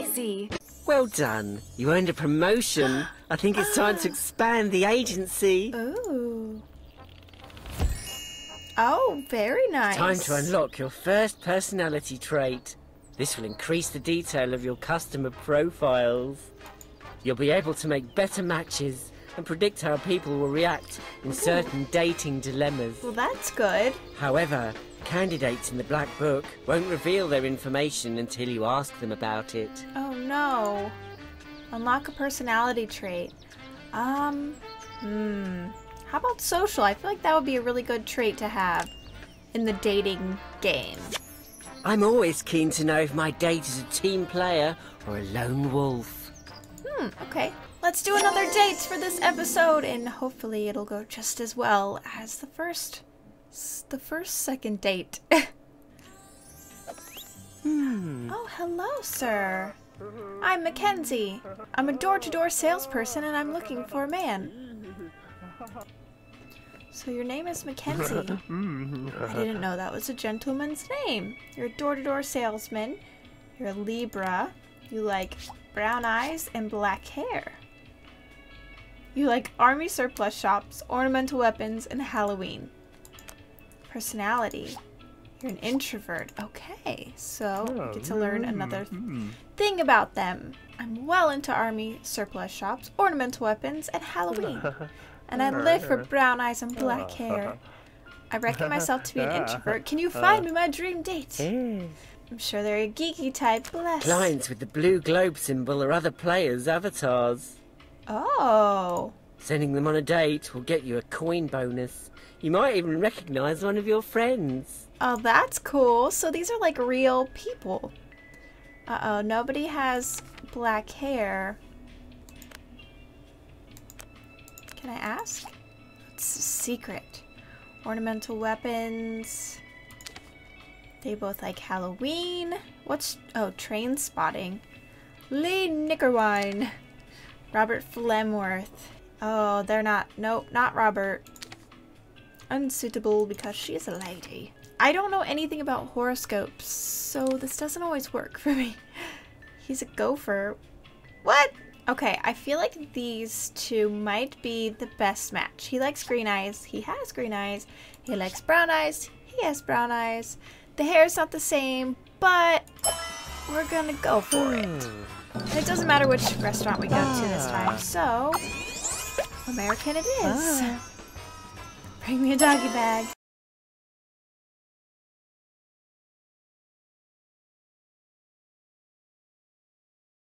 easy. Well done. You earned a promotion. I think it's time to expand the agency. Ooh. Oh, very nice. Time to unlock your first personality trait. This will increase the detail of your customer profiles. You'll be able to make better matches and predict how people will react in certain dating dilemmas. Well, that's good. However, candidates in the Black Book won't reveal their information until you ask them about it. Oh no. Unlock a personality trait. Um, hmm. How about social? I feel like that would be a really good trait to have in the dating game. I'm always keen to know if my date is a team player or a lone wolf. Hmm, okay. Let's do another date for this episode, and hopefully it'll go just as well as the first, the first second date. Hmm. Oh, hello, sir. I'm Mackenzie. I'm a door-to-door salesperson, and I'm looking for a man. So your name is Mackenzie. I didn't know that was a gentleman's name. You're a door-to-door salesman. You're a Libra. You like brown eyes and black hair. You like army surplus shops, ornamental weapons, and Halloween. Personality. You're an introvert. Okay, so we get to learn oh, another hmm. thing about them. I'm well into army surplus shops, ornamental weapons, and Halloween. And I live for brown eyes and black ah. hair. I reckon myself to be an ah. introvert. Can you find me my dream date? I'm sure they're a geeky type. Bless. Clients with the blue globe symbol are other players' avatars. Oh. Sending them on a date will get you a coin bonus. You might even recognize one of your friends. Oh, that's cool. So these are like real people. Uh-oh, nobody has black hair. Can I ask? It's secret. Ornamental weapons. They both like Halloween. What's... Oh, train spotting. Lee Nickerwine. Robert Flemworth. Oh, they're not... Nope, not Robert. Unsuitable because she's a lady. I don't know anything about horoscopes, so this doesn't always work for me. He's a gopher. What? Okay, I feel like these two might be the best match. He likes green eyes. He has green eyes. He likes brown eyes. He has brown eyes. The hair's not the same, but we're gonna go for it. It doesn't matter which restaurant we go to this time, so American it is. Ah. Bring me a doggy bag.